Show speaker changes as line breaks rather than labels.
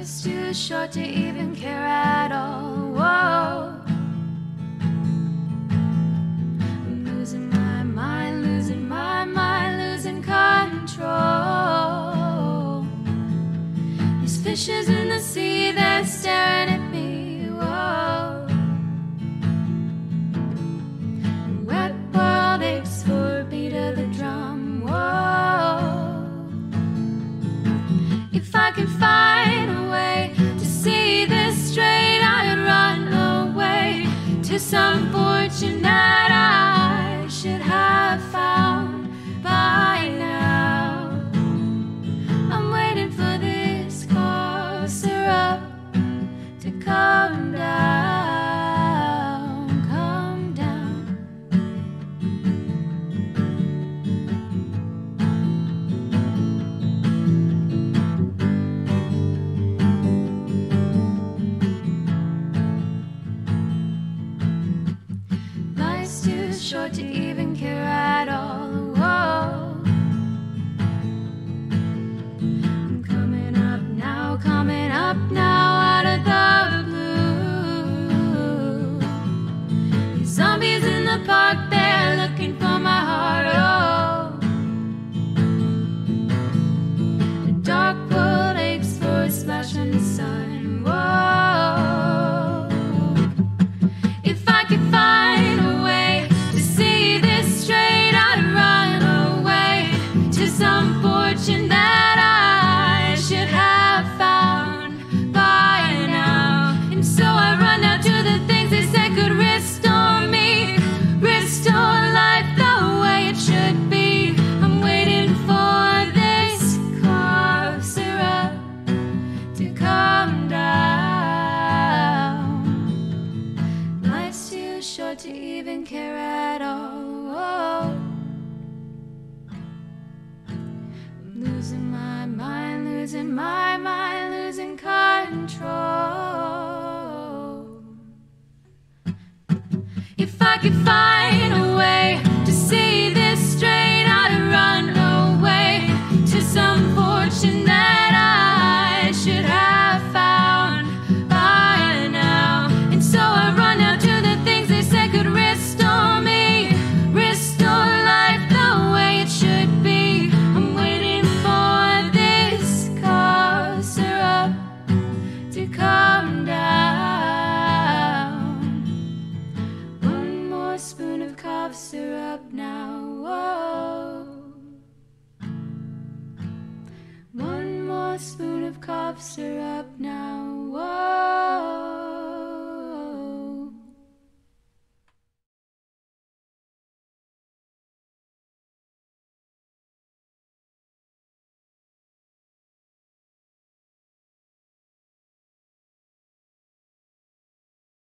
is too short to even care at all. Whoa. I'm losing my mind, losing my mind, losing control. These fishes. some boy. sure to even control. If I could find up now. One more spoon of cough syrup now.